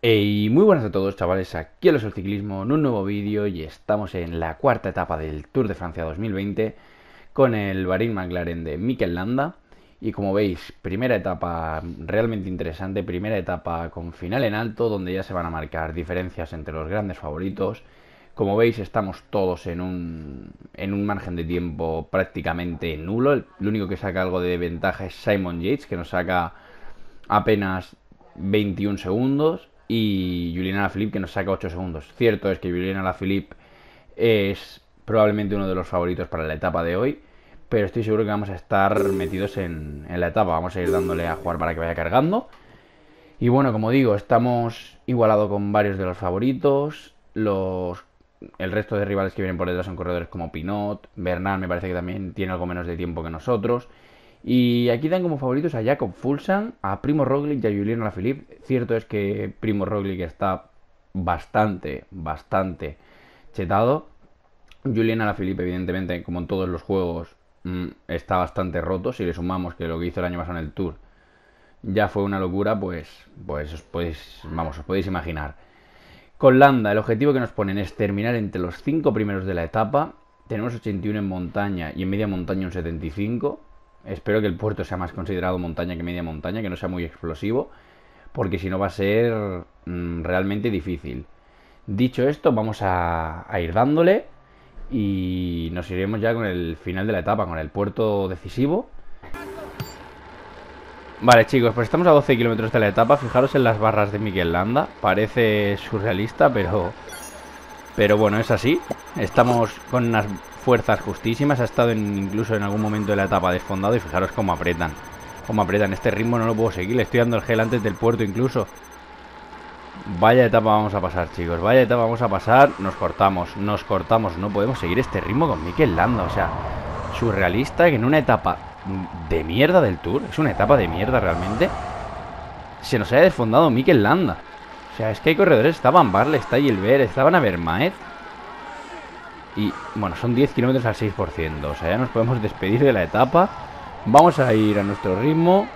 Y muy buenas a todos chavales, aquí los el ciclismo en un nuevo vídeo y estamos en la cuarta etapa del Tour de Francia 2020 con el Bahrein McLaren de Mikel Landa. Y como veis, primera etapa realmente interesante, primera etapa con final en alto donde ya se van a marcar diferencias entre los grandes favoritos. Como veis estamos todos en un, en un margen de tiempo prácticamente nulo, el, único que saca algo de ventaja es Simon Yates que nos saca apenas 21 segundos y Julian Alaphilippe que nos saca 8 segundos. Cierto es que Julian Alaphilippe es probablemente uno de los favoritos para la etapa de hoy, pero estoy seguro que vamos a estar metidos en, la etapa. Vamos a ir dándole a jugar para que vaya cargando. Y bueno, como digo, estamos igualados con varios de los favoritos. El resto de rivales que vienen por detrás son corredores como Pinot, Bernal me parece que también tiene algo menos de tiempo que nosotros. Y aquí dan como favoritos a Jacob Fulsan, a Primo Roglic y a Julian Alaphilippe. Cierto es que Primo Roglic está bastante, bastante chetado. Julian Alaphilippe, evidentemente, como en todos los juegos, mm, está bastante roto. Si le sumamos que lo que hizo el año pasado en el Tour ya fue una locura, pues, pues os podéis, vamos, os podéis imaginar. Con Landa, el objetivo que nos ponen es terminar entre los 5 primeros de la etapa. Tenemos 81 en montaña y en media montaña un 75 Espero que el puerto sea más considerado montaña que media montaña, que no sea muy explosivo, porque si no va a ser mm, realmente difícil. Dicho esto, vamos a, ir dándole y nos iremos ya con el final de la etapa, con el puerto decisivo. Vale chicos, pues estamos a 12 kilómetros de la etapa, fijaros en las barras de Miguel Landa, parece surrealista, pero... Pero bueno, es así. Estamos con unas fuerzas justísimas. Ha estado incluso en algún momento de la etapa desfondado y fijaros cómo apretan. Cómo apretan. Este ritmo no lo puedo seguir. Le estoy dando el gel antes del puerto incluso. Vaya etapa vamos a pasar, chicos. Vaya etapa vamos a pasar. Nos cortamos, nos cortamos. No podemos seguir este ritmo con Mikel Landa. O sea, surrealista que en una etapa de mierda del Tour, es una etapa de mierda realmente, se nos haya desfondado Mikel Landa. O sea, es que hay corredores, estaban Barle, está Gilbert, estaban a Vermaet. Y bueno, son 10 kilómetros al 6%. O sea, ya nos podemos despedir de la etapa. Vamos a ir a nuestro ritmo.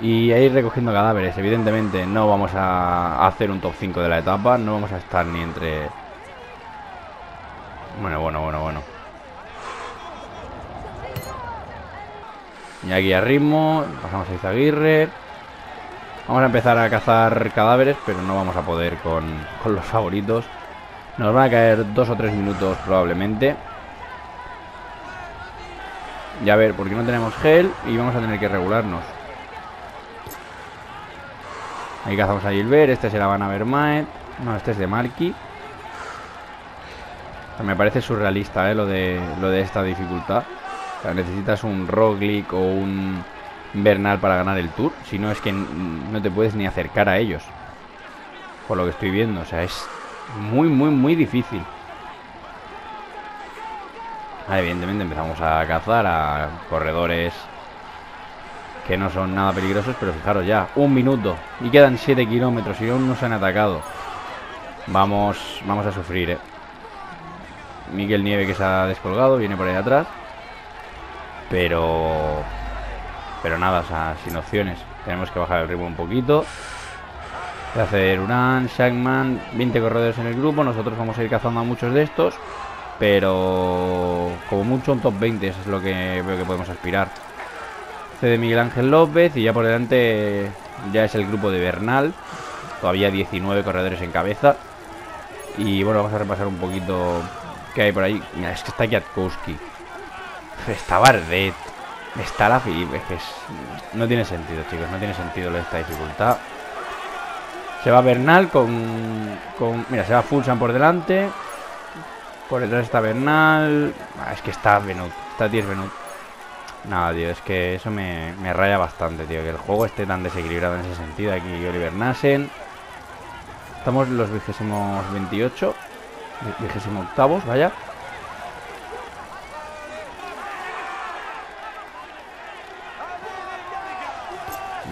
Y a ir recogiendo cadáveres. Evidentemente no vamos a hacer un top 5 de la etapa. No vamos a estar ni entre... Bueno, bueno, bueno, bueno. Y aquí a ritmo. Pasamos a Izaguirre. Vamos a empezar a cazar cadáveres, pero no vamos a poder con, con los favoritos. Nos van a caer dos o tres minutos probablemente. Ya a ver, porque no tenemos gel y vamos a tener que regularnos. Ahí cazamos a Gilbert, este se la van a ver Maet. No, este es de Marky. me parece surrealista ¿eh? lo, de, lo de esta dificultad. O sea, necesitas un Roglic o un Bernal para ganar el Tour. Si no es que no te puedes ni acercar a ellos. Por lo que estoy viendo. O sea, es muy, muy, muy difícil. evidentemente empezamos a cazar a corredores que no son nada peligrosos, pero fijaros ya, un minuto y quedan 7 kilómetros y aún no se han atacado. Vamos, vamos a sufrir, eh. Miguel Nieve que se ha descolgado, viene por ahí atrás. Pero... Pero nada, o sea, sin opciones. Tenemos que bajar el ritmo un poquito hacer Uran, Shankman, 20 corredores en el grupo. Nosotros vamos a ir cazando a muchos de estos. Pero como mucho un top 20, eso es lo que veo que podemos aspirar. C de Miguel Ángel López y ya por delante ya es el grupo de Bernal. Todavía 19 corredores en cabeza. Y bueno, vamos a repasar un poquito qué hay por ahí. Mira, es que está Kiatkowski. Está Bardet. Está la Philippe. Es que no tiene sentido, chicos. No tiene sentido esta dificultad. Se va Bernal con, con... Mira, se va Fulsan por delante. Por detrás está Bernal. Ah, es que está Benut. Está 10 Benut. Nada, tío, es que eso me, me, raya bastante, tío. Que el juego esté tan desequilibrado en ese sentido. Aquí Oliver Nassen. Estamos los vigésimos 28. Vigésimo octavos, vaya.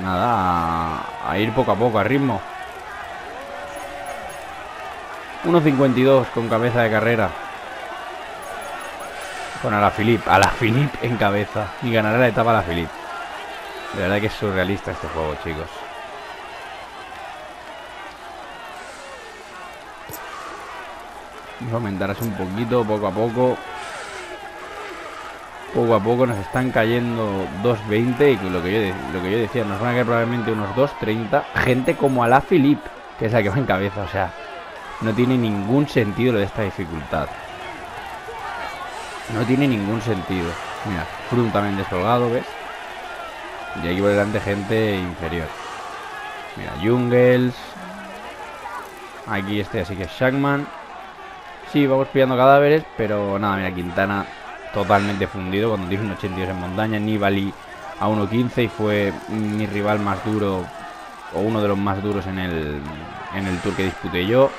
Nada, a ir poco a poco, a ritmo. 1.52 con cabeza de carrera. Con Alaphilippe. Alaphilippe en cabeza. Y ganará la etapa Alaphilippe. De verdad que es surrealista este juego, chicos. Vamos a un poquito, poco a poco. Poco a poco nos están cayendo 2.20 y lo que, yo, lo que yo decía, nos van a caer probablemente unos 2.30. Gente como Alaphilippe, que es la que va en cabeza, o sea, no tiene ningún sentido lo de esta dificultad. No tiene ningún sentido. Mira, Froome también ¿ves? Y aquí por delante gente inferior. Mira, Jungles. Aquí este así que Shackman. Sí, vamos pillando cadáveres, pero nada, mira, Quintana totalmente fundido cuando tiene un 82 en montaña. Nibali a 1.15 y fue mi rival más duro o uno de los más duros en el, en el tour que disputé yo.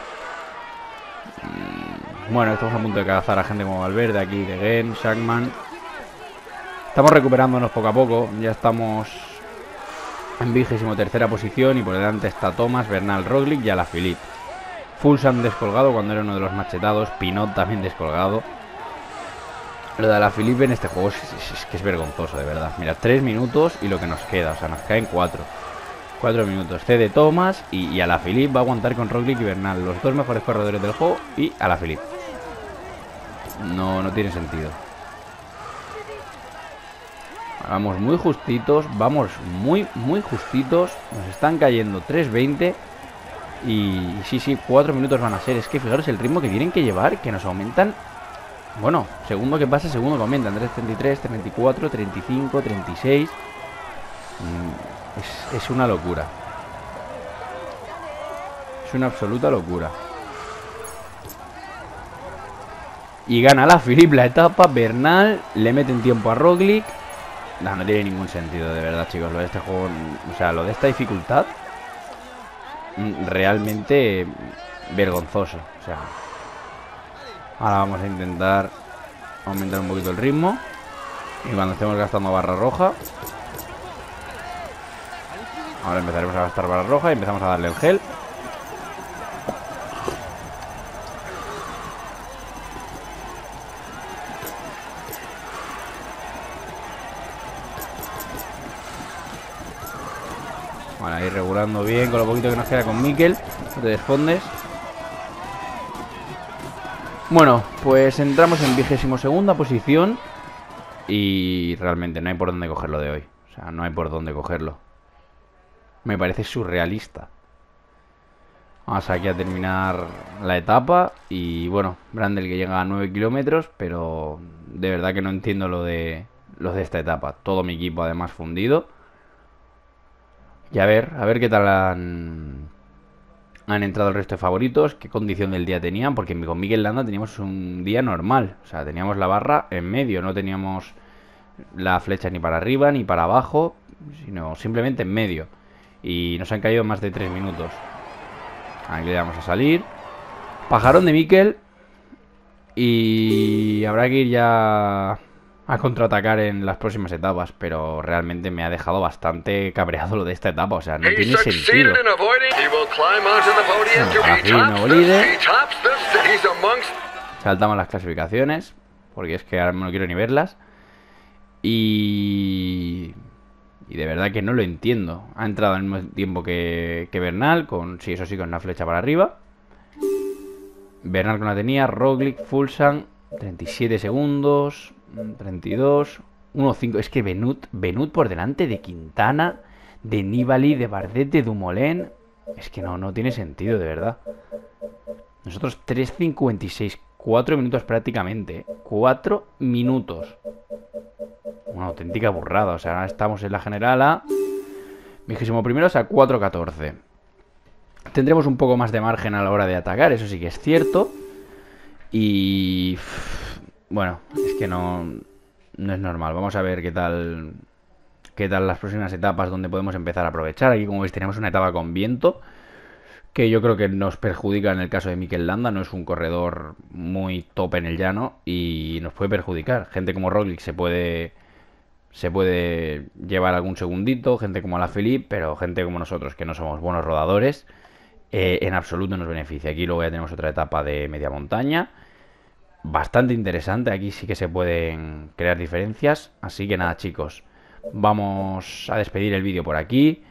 Bueno, estamos a punto de cazar a gente como Valverde aquí, de Gen, Shackman. Estamos recuperándonos poco a poco. Ya estamos en vigésimo tercera posición y por delante está Thomas, Bernal, Roglic y Alaphilippe. Fulsan descolgado cuando era uno de los machetados. Pinot también descolgado. Lo de Alaphilippe en este juego es, que es vergonzoso, de verdad. Mira, tres minutos y lo que nos queda. O sea, nos caen cuatro. Cuatro minutos. Cede Thomas y, y Alaphilippe va a aguantar con Roglic y Bernal. Los dos mejores corredores del juego y Alaphilippe. No, no tiene sentido. Vamos muy justitos, vamos muy, muy justitos. Nos están cayendo 3.20. Y sí, sí, 4 minutos van a ser. Es que fijaros el ritmo que tienen que llevar, que nos aumentan. Bueno, segundo que pasa, segundo que aumentan. 3.33, 34, 35, 36. Es, es una locura. Es una absoluta locura. Y gana la Filip la etapa. Bernal le meten tiempo a Roglic. No, no tiene ningún sentido, de verdad, chicos. Lo de este juego, o sea, lo de esta dificultad, mm, realmente vergonzoso. O sea, ahora vamos a intentar aumentar un poquito el ritmo. Y cuando estemos gastando barra roja, ahora empezaremos a gastar barra roja y empezamos a darle el gel. Ahí regulando bien con lo poquito que nos queda con Mikel. Te desfondes. Bueno, pues entramos en vigésimo segunda posición. Y realmente no hay por dónde cogerlo de hoy. O sea, no hay por dónde cogerlo. Me parece surrealista. Vamos aquí a terminar la etapa. Y bueno, Brandel que llega a 9 kilómetros. Pero de verdad que no entiendo lo de, lo de esta etapa. Todo mi equipo además fundido. Y a ver, a ver qué tal han, entrado el resto de favoritos, qué condición del día tenían, porque con Miguel Landa teníamos un día normal, o sea, teníamos la barra en medio, no teníamos la flecha ni para arriba ni para abajo, sino simplemente en medio. Y nos han caído más de 3 minutos. Aquí le vamos a salir. Pajarón de Miquel. Y habrá que ir ya a contraatacar en las próximas etapas, pero realmente me ha dejado bastante cabreado lo de esta etapa, o sea, no tiene sentido. líder. Saltamos las clasificaciones, porque es que ahora no quiero ni verlas. Y... Y de verdad que no lo entiendo. Ha entrado al mismo tiempo que, que Bernal, con, sí, eso sí, con una flecha para arriba. Bernal con la tenía, Roglic, Fulsan, 37 segundos. 32, 1-5. Es que Benut, Benut por delante de Quintana, de Nibali, de Bardet, de Dumoulin. Es que no, no tiene sentido, de verdad. Nosotros 3.56, 4 minutos prácticamente. 4 minutos. Una auténtica burrada. O sea, ahora estamos en la general a... Vigésimo primero, o sea, 4.14. Tendremos un poco más de margen a la hora de atacar, eso sí que es cierto. Y... Bueno, es que no, no es normal. Vamos a ver qué tal qué tal las próximas etapas donde podemos empezar a aprovechar. Aquí, como veis, tenemos una etapa con viento que yo creo que nos perjudica en el caso de Mikel Landa. No es un corredor muy top en el llano y nos puede perjudicar. Gente como Roglic se puede se puede llevar algún segundito, gente como la pero gente como nosotros que no somos buenos rodadores, eh, en absoluto nos beneficia. Aquí luego ya tenemos otra etapa de media montaña bastante interesante. Aquí sí que se pueden crear diferencias. Así que nada, chicos. Vamos a despedir el vídeo por aquí.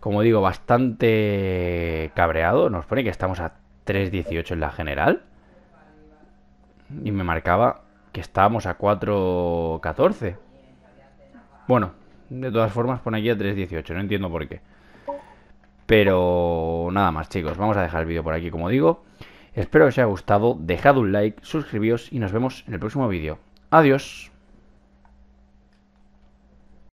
Como digo, bastante cabreado. Nos pone que estamos a 3.18 en la general. y me marcaba que estábamos a 4.14. Bueno, de todas formas pone aquí a 3.18, no entiendo por qué. Pero nada más chicos, vamos a dejar el vídeo por aquí como digo. Espero que os haya gustado, dejad un like, suscribíos y nos vemos en el próximo vídeo. Adiós.